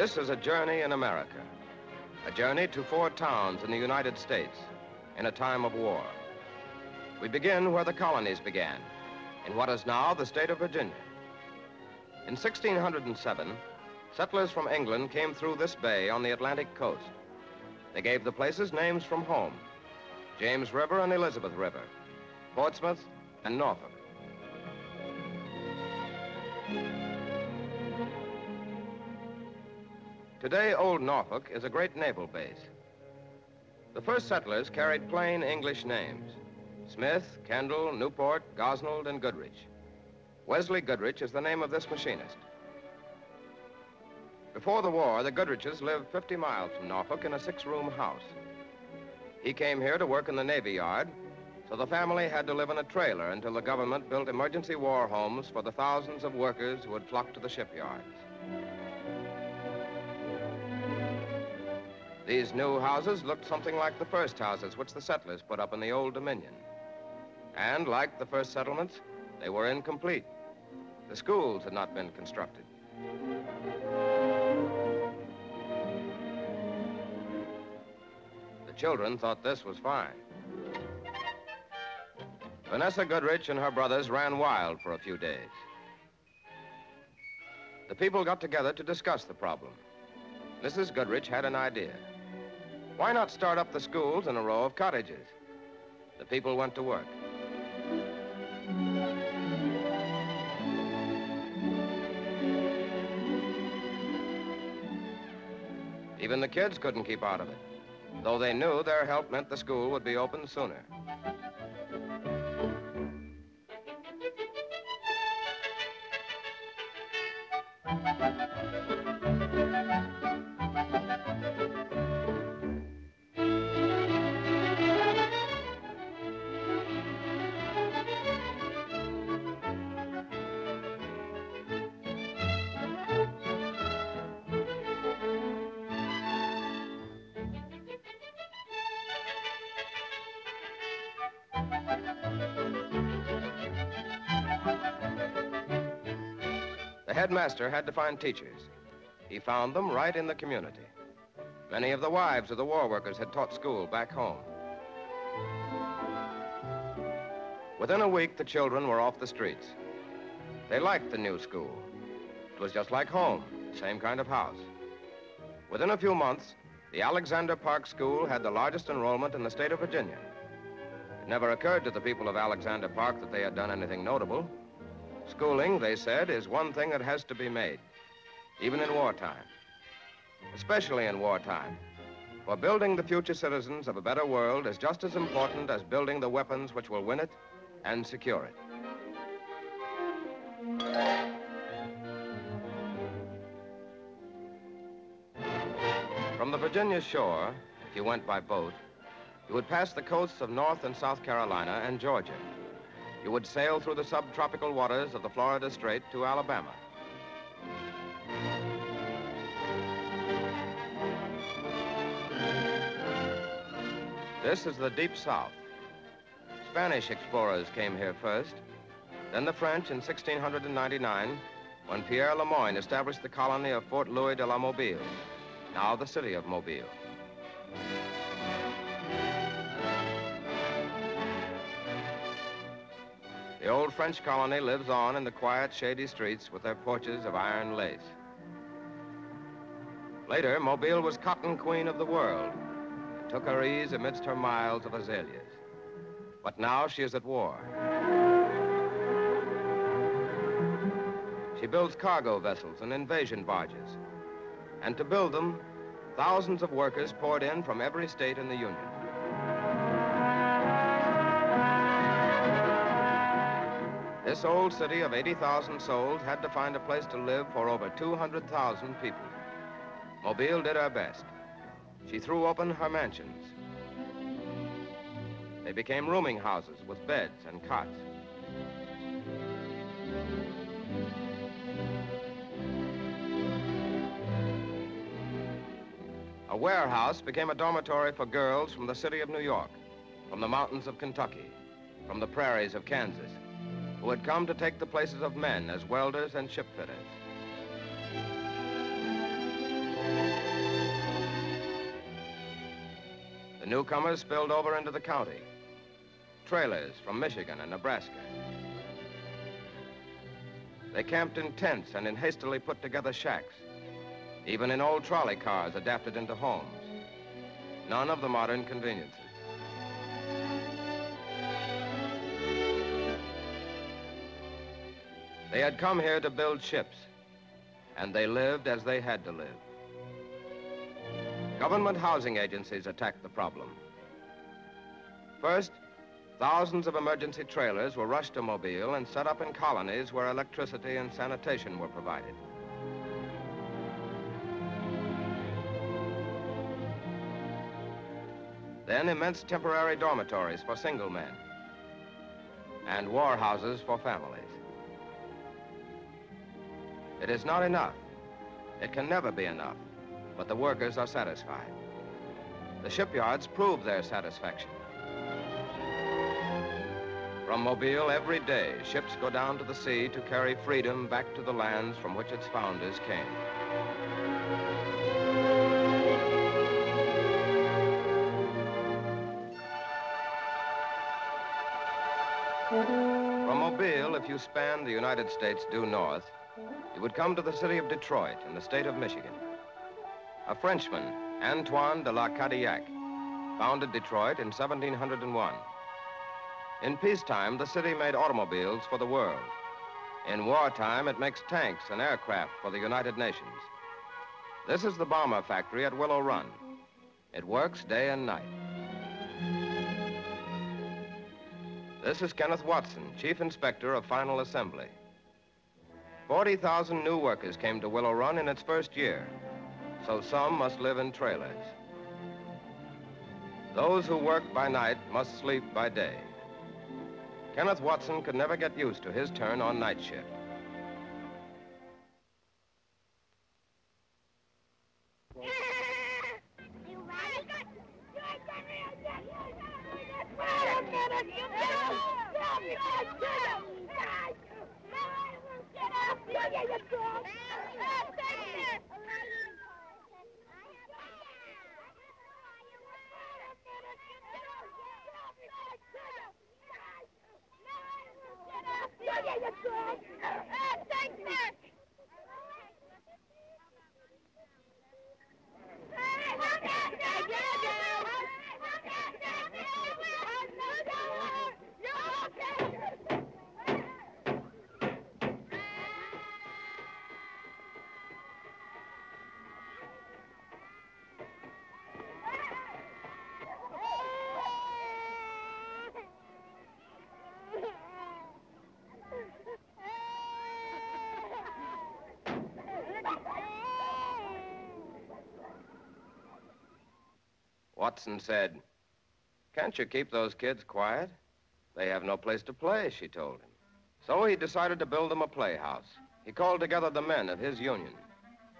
This is a journey in America, a journey to four towns in the United States in a time of war. We begin where the colonies began, in what is now the state of Virginia. In 1607, settlers from England came through this bay on the Atlantic coast. They gave the places names from home James River and Elizabeth River, Portsmouth and Norfolk. Today, Old Norfolk is a great naval base. The first settlers carried plain English names Smith, Kendall, Newport, Gosnold, and Goodrich. Wesley Goodrich is the name of this machinist. Before the war, the Goodriches lived 50 miles from Norfolk in a six-room house. He came here to work in the Navy Yard, so the family had to live in a trailer until the government built emergency war homes for the thousands of workers who had flocked to the shipyards. These new houses looked something like the first houses which the settlers put up in the Old Dominion. And like the first settlements, they were incomplete. The schools had not been constructed. The children thought this was fine. Vanessa Goodrich and her brothers ran wild for a few days. The people got together to discuss the problem. Mrs. Goodrich had an idea. Why not start up the schools in a row of cottages? The people went to work. Even the kids couldn't keep out of it, though they knew their help meant the school would be open sooner. Headmaster had to find teachers. He found them right in the community. Many of the wives of the war workers had taught school back home. Within a week, the children were off the streets. They liked the new school. It was just like home, same kind of house. Within a few months, the Alexander Park School had the largest enrollment in the state of Virginia. It never occurred to the people of Alexander Park that they had done anything notable. Schooling, they said, is one thing that has to be made, even in wartime, especially in wartime. For building the future citizens of a better world is just as important as building the weapons which will win it and secure it. From the Virginia shore, if you went by boat, you would pass the coasts of North and South Carolina and Georgia. You would sail through the subtropical waters of the Florida Strait to Alabama. This is the Deep South. Spanish explorers came here first, then the French in 1699, when Pierre Le Moyne established the colony of Fort Louis de la Mobile, now the city of Mobile. The old French colony lives on in the quiet, shady streets with their porches of iron lace. Later, Mobile was cotton queen of the world and took her ease amidst her miles of azaleas. But now she is at war. She builds cargo vessels and invasion barges. And to build them, thousands of workers poured in from every state in the Union. This old city of 80,000 souls had to find a place to live for over 200,000 people. Mobile did her best. She threw open her mansions. They became rooming houses with beds and cots. A warehouse became a dormitory for girls from the city of New York, from the mountains of Kentucky, from the prairies of Kansas, who had come to take the places of men as welders and ship fitters. The newcomers spilled over into the county. Trailers from Michigan and Nebraska. They camped in tents and in hastily put together shacks, even in old trolley cars adapted into homes. None of the modern conveniences. They had come here to build ships, and they lived as they had to live. Government housing agencies attacked the problem. First, thousands of emergency trailers were rushed to Mobile and set up in colonies where electricity and sanitation were provided. Then immense temporary dormitories for single men and war houses for families. It is not enough. It can never be enough, but the workers are satisfied. The shipyards prove their satisfaction. From Mobile, every day, ships go down to the sea to carry freedom back to the lands from which its founders came. From Mobile, if you span the United States due north, you would come to the city of Detroit in the state of Michigan. A Frenchman, Antoine de la Cadillac, founded Detroit in 1701. In peacetime, the city made automobiles for the world. In wartime, it makes tanks and aircraft for the United Nations. This is the bomber factory at Willow Run. It works day and night. This is Kenneth Watson, Chief Inspector of Final Assembly. 40,000 new workers came to Willow Run in its first year, so some must live in trailers. Those who work by night must sleep by day. Kenneth Watson could never get used to his turn on night shift. Watson said, Can't you keep those kids quiet? They have no place to play, she told him. So he decided to build them a playhouse. He called together the men of his union.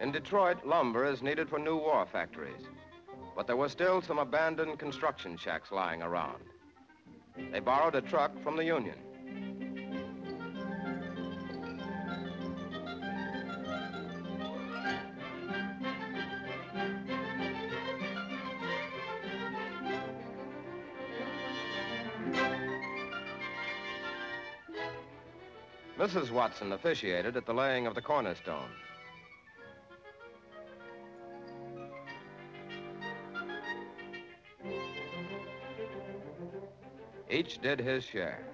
In Detroit, lumber is needed for new war factories. But there were still some abandoned construction shacks lying around. They borrowed a truck from the union. Mrs. Watson officiated at the laying of the cornerstone. Each did his share.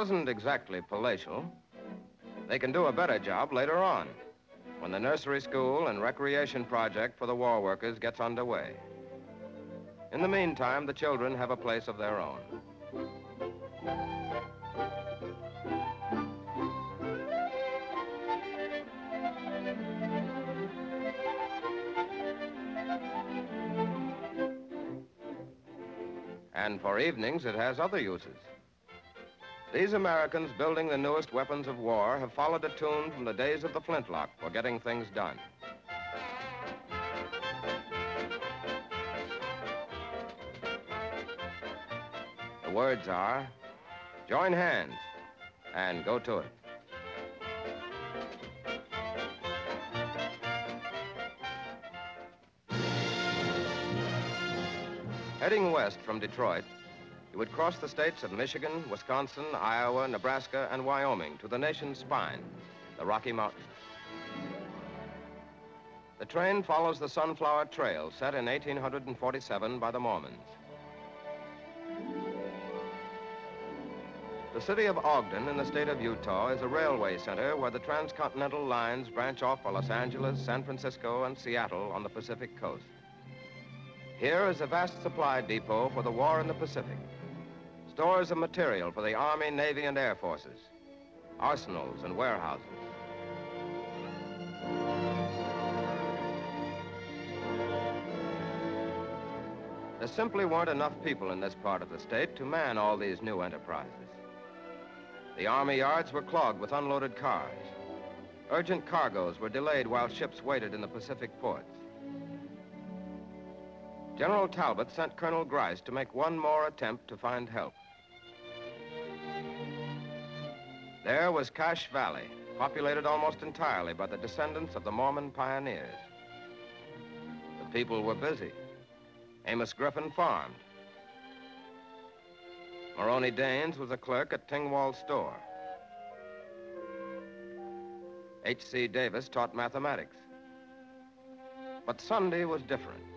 Wasn't exactly palatial. They can do a better job later on, when the nursery school and recreation project for the war workers gets underway. In the meantime, the children have a place of their own. And for evenings, it has other uses. These Americans building the newest weapons of war have followed a tune from the days of the flintlock for getting things done. The words are join hands and go to it. Heading west from Detroit, would cross the states of Michigan, Wisconsin, Iowa, Nebraska, and Wyoming to the nation's spine, the Rocky Mountains. The train follows the Sunflower Trail set in 1847 by the Mormons. The city of Ogden in the state of Utah is a railway center where the transcontinental lines branch off for Los Angeles, San Francisco, and Seattle on the Pacific coast. Here is a vast supply depot for the war in the Pacific. Stores of material for the Army, Navy, and Air Forces. Arsenals and warehouses. There simply weren't enough people in this part of the state to man all these new enterprises. The Army yards were clogged with unloaded cars. Urgent cargoes were delayed while ships waited in the Pacific ports. General Talbot sent Colonel Grice to make one more attempt to find help. There was Cache Valley, populated almost entirely by the descendants of the Mormon pioneers. The people were busy. Amos Griffin farmed. Moroni Daines was a clerk at Tingwall's store. H.C. Davis taught mathematics. But Sunday was different.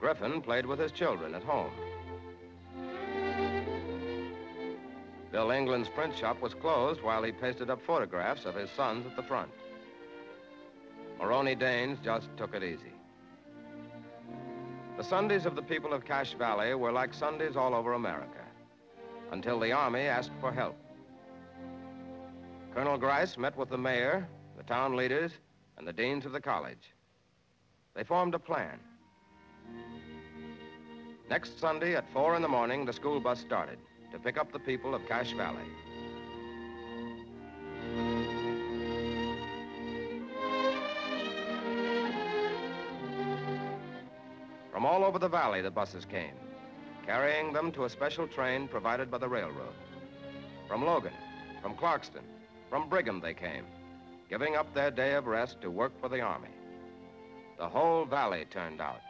Griffin played with his children at home. Bill England's print shop was closed while he pasted up photographs of his sons at the front. Moroni Daines just took it easy. The Sundays of the people of Cache Valley were like Sundays all over America, until the Army asked for help. Colonel Grice met with the mayor, the town leaders, and the deans of the college. They formed a plan. Next Sunday at 4 in the morning, the school bus started to pick up the people of Cache Valley. From all over the valley, the buses came, carrying them to a special train provided by the railroad. From Logan, from Clarkston, from Brigham they came, giving up their day of rest to work for the Army. The whole valley turned out.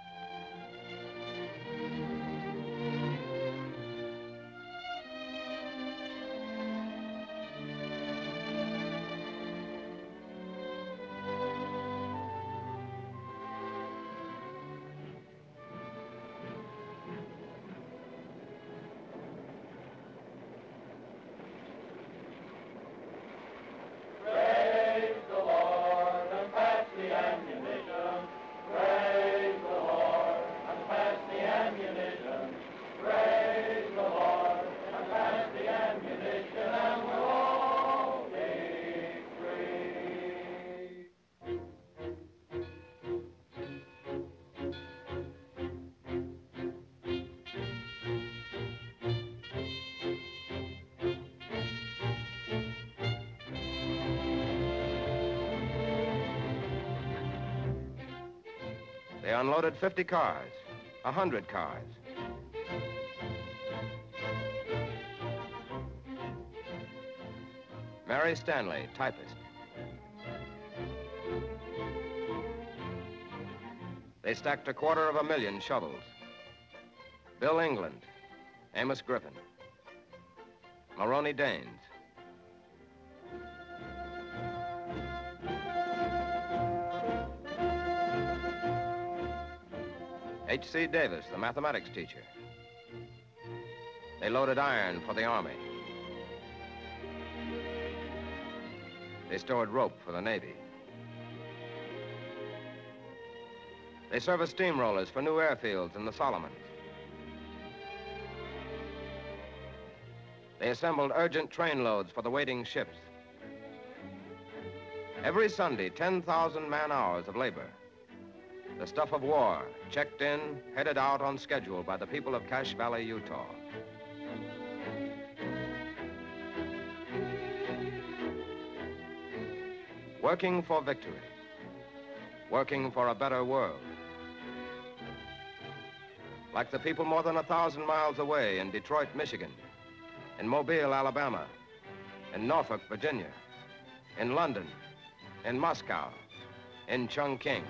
They unloaded 50 cars, 100 cars. Mary Stanley, typist. They stacked a quarter of a million shovels. Bill England, Amos Griffin, Moroni Daines. H.C. Davis, the mathematics teacher. They loaded iron for the Army. They stored rope for the Navy. They serviced steamrollers for new airfields in the Solomons. They assembled urgent train loads for the waiting ships. Every Sunday, 10,000 man hours of labor. The stuff of war, checked in, headed out on schedule by the people of Cache Valley, Utah. Working for victory. Working for a better world. Like the people more than a thousand miles away in Detroit, Michigan, in Mobile, Alabama, in Norfolk, Virginia, in London, in Moscow, in Chungking.